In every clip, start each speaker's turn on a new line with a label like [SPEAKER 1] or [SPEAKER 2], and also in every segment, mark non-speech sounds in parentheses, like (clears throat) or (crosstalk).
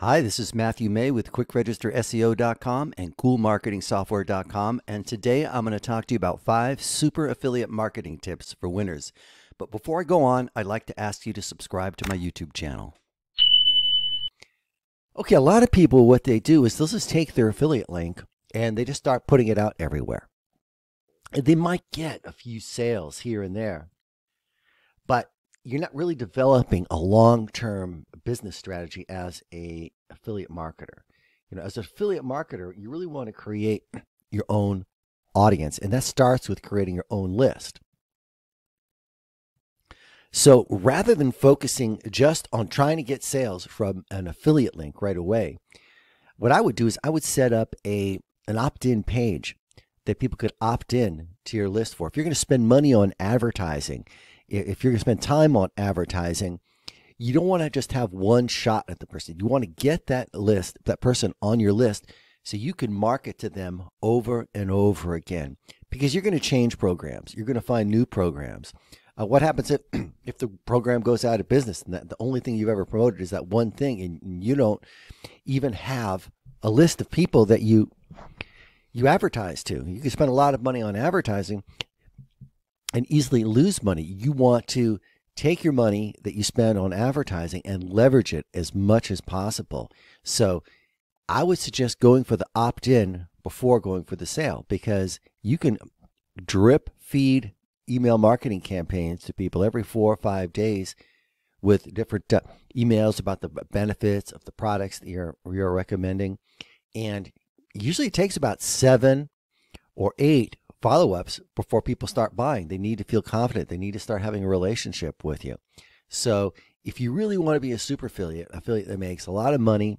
[SPEAKER 1] Hi, this is Matthew May with QuickRegisterSEO.com and CoolMarketingSoftware.com, and today I'm going to talk to you about five super affiliate marketing tips for winners. But before I go on, I'd like to ask you to subscribe to my YouTube channel. Okay, a lot of people, what they do is they'll just take their affiliate link and they just start putting it out everywhere. And they might get a few sales here and there, you're not really developing a long-term business strategy as a affiliate marketer. You know, as an affiliate marketer, you really want to create your own audience, and that starts with creating your own list. So rather than focusing just on trying to get sales from an affiliate link right away, what I would do is I would set up a an opt-in page that people could opt in to your list for. If you're going to spend money on advertising, if you're going to spend time on advertising, you don't want to just have one shot at the person. You want to get that list, that person on your list, so you can market to them over and over again because you're going to change programs. You're going to find new programs. Uh, what happens if (clears throat) if the program goes out of business and that the only thing you've ever promoted is that one thing and you don't even have a list of people that you you advertise to. You can spend a lot of money on advertising and easily lose money. You want to take your money that you spend on advertising and leverage it as much as possible. So I would suggest going for the opt in before going for the sale because you can drip feed email marketing campaigns to people every four or five days with different uh, emails about the benefits of the products that you're, you're recommending. And usually it takes about seven or eight follow ups before people start buying. They need to feel confident. They need to start having a relationship with you. So if you really want to be a super affiliate, affiliate that makes a lot of money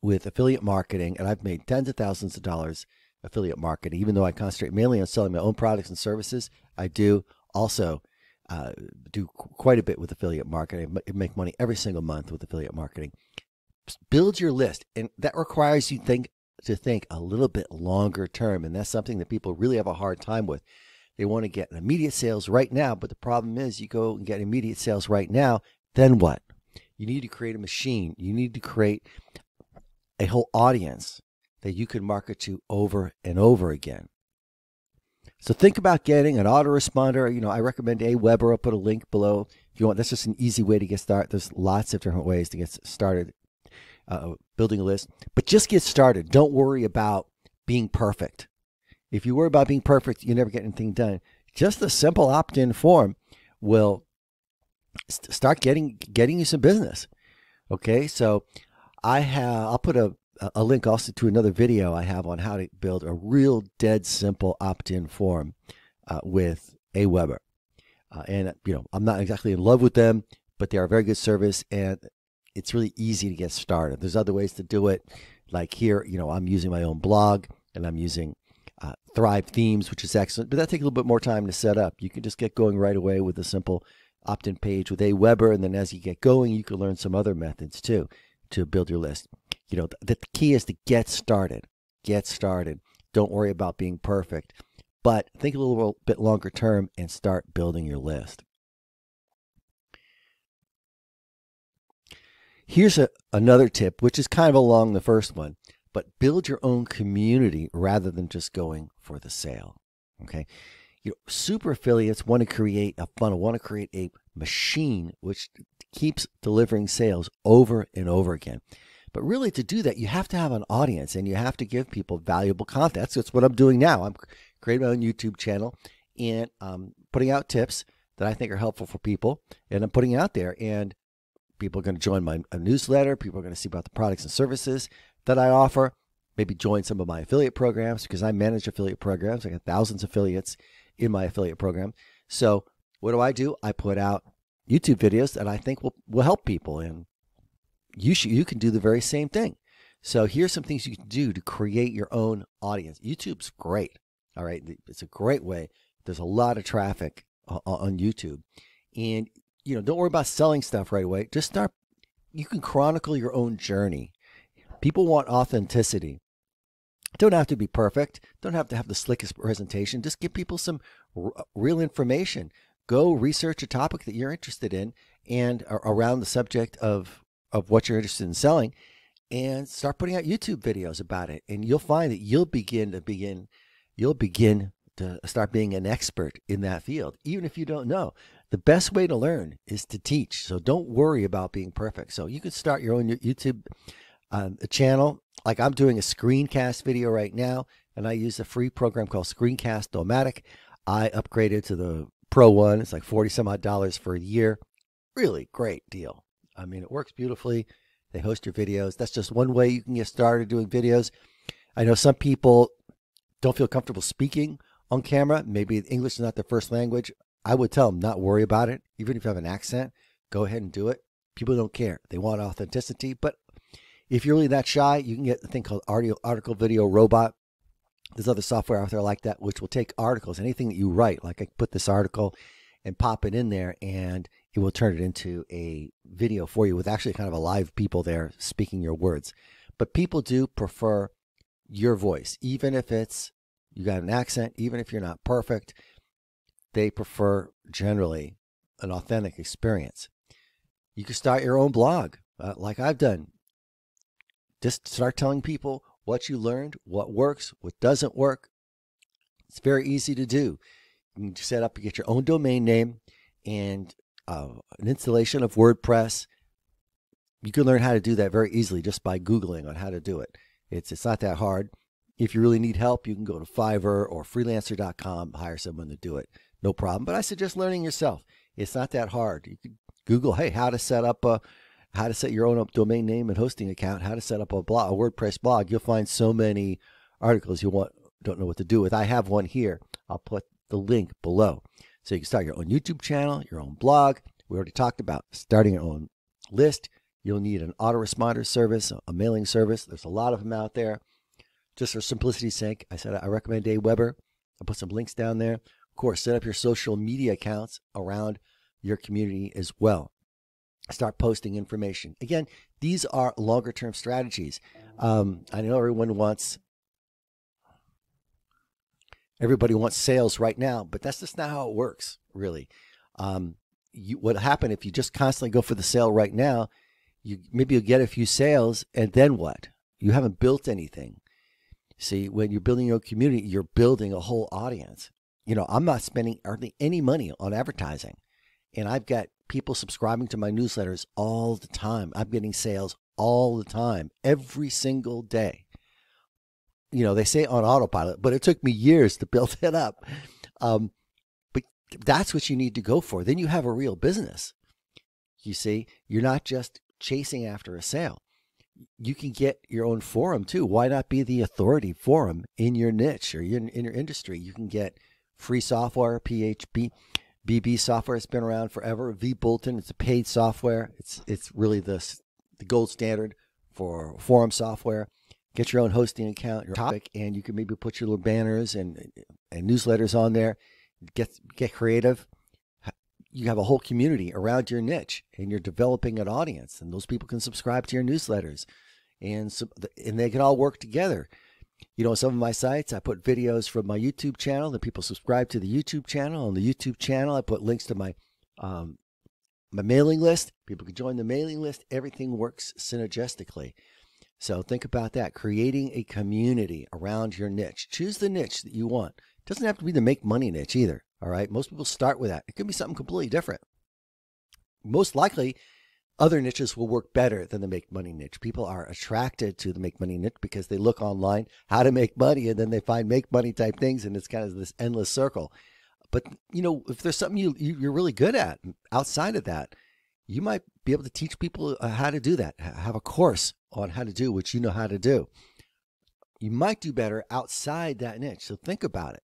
[SPEAKER 1] with affiliate marketing, and I've made tens of thousands of dollars affiliate marketing, even though I concentrate mainly on selling my own products and services, I do also uh, do quite a bit with affiliate marketing. I make money every single month with affiliate marketing. Build your list, and that requires you think to think a little bit longer term. And that's something that people really have a hard time with. They want to get immediate sales right now, but the problem is you go and get immediate sales right now, then what? You need to create a machine. You need to create a whole audience that you can market to over and over again. So think about getting an autoresponder. You know, I recommend Aweber. I'll put a link below if you want. That's just an easy way to get started. There's lots of different ways to get started uh, building a list. But just get started. Don't worry about being perfect. If you worry about being perfect, you never get anything done. Just a simple opt-in form will st- start getting getting you some business. Okay, so I have I'll put a a link also to another video I have on how to build a real dead simple opt-in form uh, with Aweber. Uh, and you know, I'm not exactly in love with them, but they are a very good service, and it's really easy to get started. There's other ways to do it. Like here, you know, I'm using my own blog and I'm using uh, Thrive Themes, which is excellent, but that takes a little bit more time to set up. You can just get going right away with a simple opt-in page with Aweber, and then as you get going, you can learn some other methods too to build your list. You know, the, the key is to get started. Get started. Don't worry about being perfect, but think a little bit longer term and start building your list. Here's a, another tip, which is kind of along the first one, but build your own community rather than just going for the sale. Okay. Your super affiliates want to create a funnel, want to create a machine which keeps delivering sales over and over again. But really, to do that, you have to have an audience and you have to give people valuable content. That's, that's what I'm doing now. I'm creating my own YouTube channel and um, putting out tips that I think are helpful for people, and I'm putting it out there. And People are going to join my newsletter. People are going to see about the products and services that I offer. Maybe join some of my affiliate programs because I manage affiliate programs. I got thousands of affiliates in my affiliate program. So what do I do? I put out YouTube videos that I think will, will help people. And you should, you can do the very same thing. So here's some things you can do to create your own audience. YouTube's great. All right. It's a great way. There's a lot of traffic on YouTube. And you know, don't worry about selling stuff right away. Just start. You can chronicle your own journey. People want authenticity. Don't have to be perfect. Don't have to have the slickest presentation. Just give people some r- uh, real information. Go research a topic that you're interested in and around the subject of of what you're interested in selling and start putting out YouTube videos about it. And you'll find that you'll begin to begin, you'll begin to start being an expert in that field, even if you don't know. The best way to learn is to teach. So don't worry about being perfect. So you can start your own YouTube um, channel. Like I'm doing a screencast video right now, and I use a free program called Screencast-O-Matic. I upgraded to the Pro one. It's like 40 some odd dollars for a year. Really great deal. I mean, it works beautifully. They host your videos. That's just one way you can get started doing videos. I know some people don't feel comfortable speaking on camera. Maybe English is not their first language. I would tell them not worry about it. Even if you have an accent, go ahead and do it. People don't care. They want authenticity. But if you're really that shy, you can get a thing called Article Video Robot. There's other software out there like that, which will take articles, anything that you write. Like I put this article and pop it in there, and it will turn it into a video for you with actually kind of a live people there speaking your words. But people do prefer your voice, even if it's you got an accent, even if you're not perfect, they prefer generally an authentic experience. You can start your own blog, uh, like I've done. Just start telling people what you learned, what works, what doesn't work. It's very easy to do. You can set up, get your own domain name and uh, an installation of WordPress. You can learn how to do that very easily just by Googling on how to do it. It's, it's not that hard. If you really need help, you can go to Fiverr or freelancer.com, hire someone to do it. No problem. But I suggest learning yourself. It's not that hard. You can Google, hey, how to set up a how to set your own up domain name and hosting account, how to set up a blog, a WordPress blog. You'll find so many articles you want don't know what to do with. I have one here. I'll put the link below. So you can start your own YouTube channel, your own blog. We already talked about starting your own list. You'll need an autoresponder service, a mailing service. There's a lot of them out there. Just for simplicity's sake, I said I recommend Aweber. I'll put some links down there. Of course, set up your social media accounts around your community as well start posting information. Again, these are longer term strategies. Um, I know everyone wants everybody wants sales right now, but that's just not how it works, really. Um, you, what happen if you just constantly go for the sale right now? You maybe you'll get a few sales, and then what? You haven't built anything. See, when you're building your community, you're building a whole audience. You know, I'm not spending hardly any money on advertising, and I've got people subscribing to my newsletters all the time. I'm getting sales all the time, every single day. You know, they say on autopilot, but it took me years to (laughs) build it up. Um, but that's what you need to go for. Then you have a real business. You see, you're not just chasing after a sale. You can get your own forum too. Why not be the authority forum in your niche or in, in your industry? You can get free software, PHP, BB software has been around forever. vBulletin, it's a paid software. It's it's really the the gold standard for forum software. Get your own hosting account, your topic, and you can maybe put your little banners and and newsletters on there. Get get creative. You have a whole community around your niche, and you're developing an audience, and those people can subscribe to your newsletters, and and they can all work together you know, some of my sites, I put videos from my YouTube channel that people subscribe to the YouTube channel. On the YouTube channel, I put links to my um, my mailing list. People can join the mailing list. Everything works synergistically. So think about that. Creating a community around your niche. Choose the niche that you want. It doesn't have to be the make money niche either. All right. Most people start with that. It could be something completely different. Most likely, other niches will work better than the make money niche. People are attracted to the make money niche because they look online how to make money and then they find make money type things and it's kind of this endless circle. But you know, if there's something you, you are really good at outside of that, you might be able to teach people uh, how to do that. Have a course on how to do what you know how to do. You might do better outside that niche. So think about it.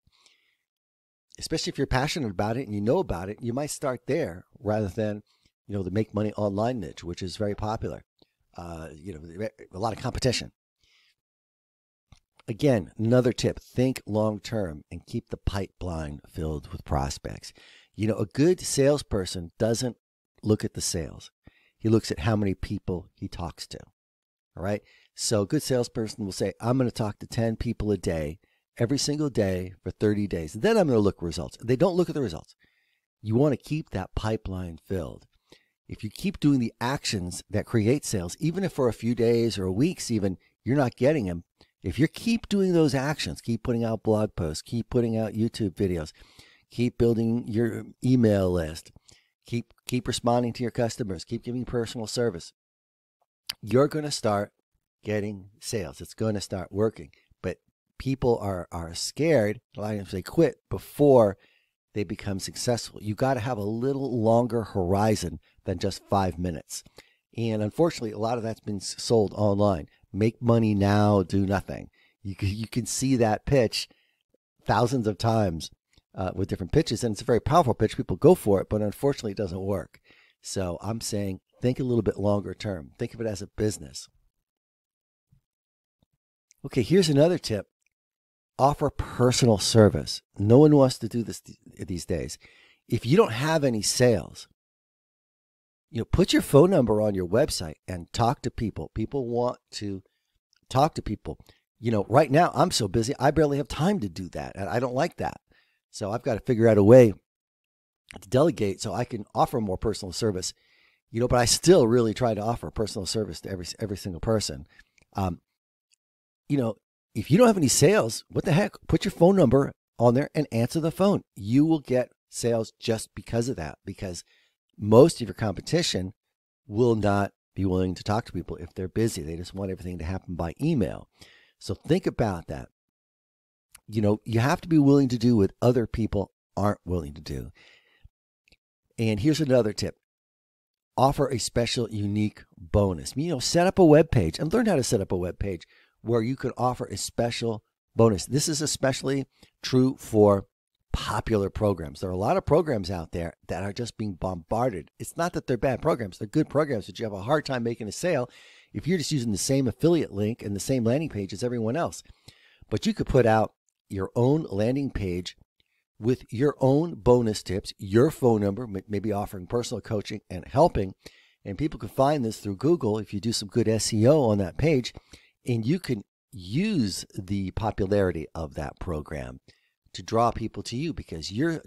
[SPEAKER 1] Especially if you're passionate about it and you know about it, you might start there rather than you know, the make money online niche, which is very popular. Uh, you know, a lot of competition. Again, another tip think long term and keep the pipeline filled with prospects. You know, a good salesperson doesn't look at the sales, he looks at how many people he talks to. All right. So, a good salesperson will say, I'm going to talk to 10 people a day every single day for 30 days. Then I'm going to look results. They don't look at the results. You want to keep that pipeline filled. If you keep doing the actions that create sales, even if for a few days or weeks, even you're not getting them, if you keep doing those actions, keep putting out blog posts, keep putting out YouTube videos, keep building your email list, keep keep responding to your customers, keep giving personal service, you're going to start getting sales. It's going to start working. But people are are scared. A lot of times they quit before they become successful. You got to have a little longer horizon than just five minutes. And unfortunately, a lot of that's been sold online. Make money now, do nothing. You can, you can see that pitch thousands of times uh, with different pitches, and it's a very powerful pitch. People go for it, but unfortunately, it doesn't work. So I'm saying think a little bit longer term. Think of it as a business. Okay, here's another tip offer personal service. No one wants to do this these days. If you don't have any sales, you know, put your phone number on your website and talk to people. People want to talk to people. You know, right now I'm so busy, I barely have time to do that. And I don't like that. So I've got to figure out a way to delegate so I can offer more personal service. You know, but I still really try to offer personal service to every every single person. Um, you know, if you don't have any sales, what the heck? Put your phone number on there and answer the phone. You will get sales just because of that, because most of your competition will not be willing to talk to people if they're busy. They just want everything to happen by email. So think about that. You know, you have to be willing to do what other people aren't willing to do. And here's another tip offer a special, unique bonus. You know, set up a web page and learn how to set up a web page where you could offer a special bonus. This is especially true for popular programs. There are a lot of programs out there that are just being bombarded. It's not that they're bad programs, they're good programs, but you have a hard time making a sale if you're just using the same affiliate link and the same landing page as everyone else. But you could put out your own landing page with your own bonus tips, your phone number, maybe offering personal coaching and helping. And people can find this through Google if you do some good SEO on that page and you can use the popularity of that program to draw people to you because you're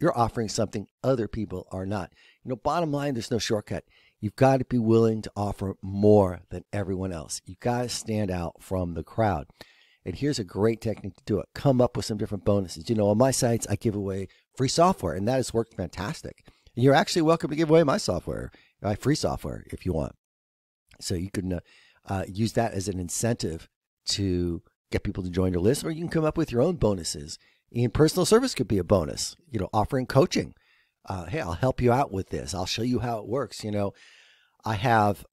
[SPEAKER 1] you're offering something other people are not. You know, bottom line, there's no shortcut. You've got to be willing to offer more than everyone else. You've got to stand out from the crowd. And here's a great technique to do it. Come up with some different bonuses. You know, on my sites, I give away free software, and that has worked fantastic. And you're actually welcome to give away my software, my free software, if you want. So you can uh, uh, use that as an incentive to get people to join your list, or you can come up with your own bonuses. And personal service could be a bonus, you know, offering coaching. Uh, hey, I'll help you out with this. I'll show you how it works. You know, I have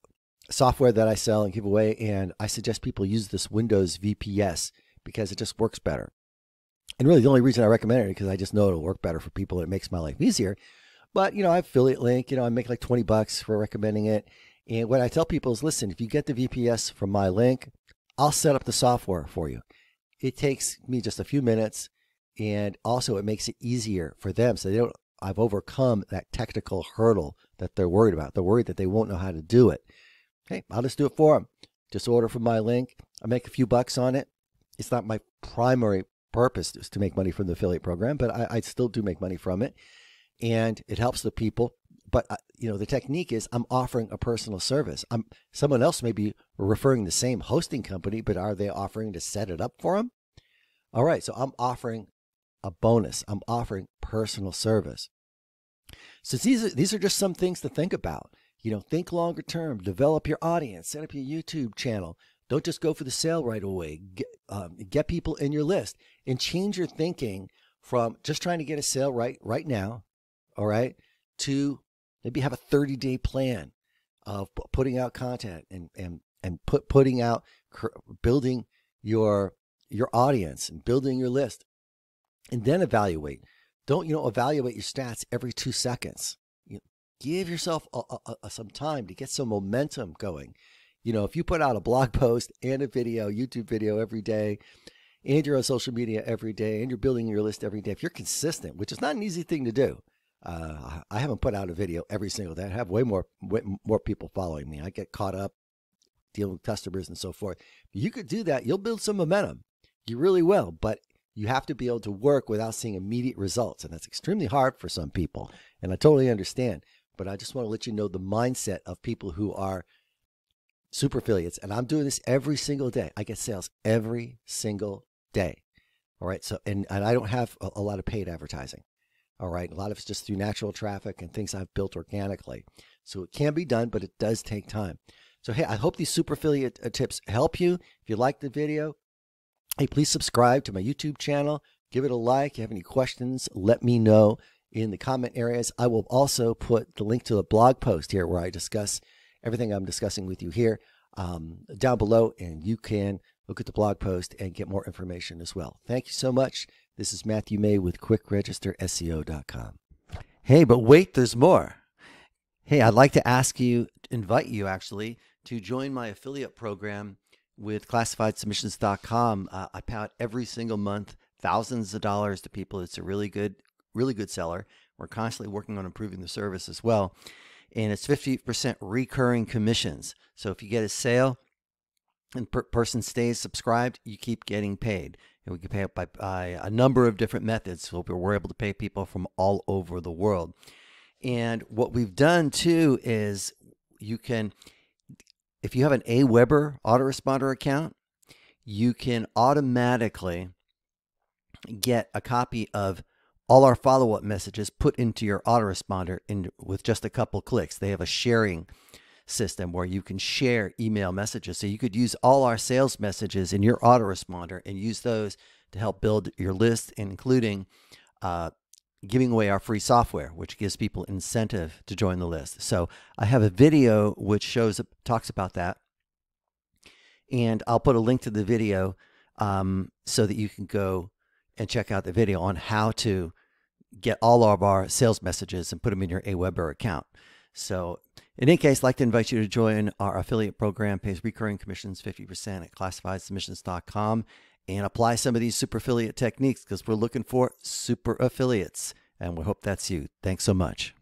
[SPEAKER 1] software that I sell and give away, and I suggest people use this Windows VPS because it just works better. And really, the only reason I recommend it is because I just know it'll work better for people. It makes my life easier. But you know, I have affiliate link. You know, I make like twenty bucks for recommending it, and what I tell people is listen, if you get the VPS from my link, I'll set up the software for you. It takes me just a few minutes and also it makes it easier for them so they don't I've overcome that technical hurdle that they're worried about. They're worried that they won't know how to do it. Hey, I'll just do it for them. Just order from my link. I make a few bucks on it. It's not my primary purpose is to make money from the affiliate program, but I, I still do make money from it. And it helps the people but uh, you know the technique is i'm offering a personal service. I'm someone else may be referring the same hosting company but are they offering to set it up for them all right so i'm offering a bonus. I'm offering personal service. So these are these are just some things to think about. You know think longer term. Develop your audience. Set up your youtube channel. Don't just go for the sale right away. Get, um, get people in your list and change your thinking from just trying to get a sale right right now all right to Maybe have a 30 day plan of putting out content and, and, and put, putting out, building your, your audience and building your list and then evaluate. Don't, you know, evaluate your stats every two seconds. You know, give yourself a, a, a, some time to get some momentum going. You know, if you put out a blog (laughs) post and a video, YouTube video every day, and you're on social media every day, and you're building your list every day, if you're consistent, which is not an easy thing to do, uh, I haven't put out a video every single day. I have way more way more people following me. I get caught up dealing with customers and so forth. You could do that. You'll build some momentum. You really will. But you have to be able to work without seeing immediate results, and that's extremely hard for some people. And I totally understand. but I just want to let you know the mindset of people who are super affiliates. And I'm doing this every single day. I get sales every single day. All right. So, and, and I don't have a, a lot of paid advertising. All right. A lot of it's just through natural traffic and things I've built organically. So it can be done, but it does take time. So, hey, I hope these super affiliate uh, tips help you. If you like the video, hey, please subscribe to my YouTube channel. Give it a like. If you have any questions, let me know in the comment areas. I will also put the link to the blog post here where I discuss everything I'm discussing with you here um, down below, and you can look at the blog post and get more information as well. Thank you so much. This is Matthew May with QuickRegisterSEO.com. Hey, but wait, there's more. Hey, I'd like to ask you, invite you actually, to join my affiliate program with ClassifiedSubmissions.com. Uh, I pay out every single month thousands of dollars to people. It's a really good, really good seller. We're constantly working on improving the service as well. And it's 50% recurring commissions. So if you get a sale and per person stays subscribed, you keep getting paid. And we can pay by, by a number of different methods. So we're able to pay people from all over the world. And what we've done too is you can, if you have an AWeber autoresponder account, you can automatically get a copy of all our follow-up messages put into your autoresponder in with just a couple clicks. They have a sharing system where you can share email messages. So you could use all our sales messages in your autoresponder and use those to help build your list, including uh, giving away our free software, which gives people incentive to join the list. So I have a video which shows talks about that, and I'll put a link to the video um, so that you can go and check out the video on how to get all of our sales messages and put them in your AWeber account. So in any case, I'd like to invite you to join our affiliate program, pays recurring commissions 50% at classifiedsubmissions.com and apply some of these super affiliate techniques because we're looking for super affiliates. And we hope that's you. Thanks so much.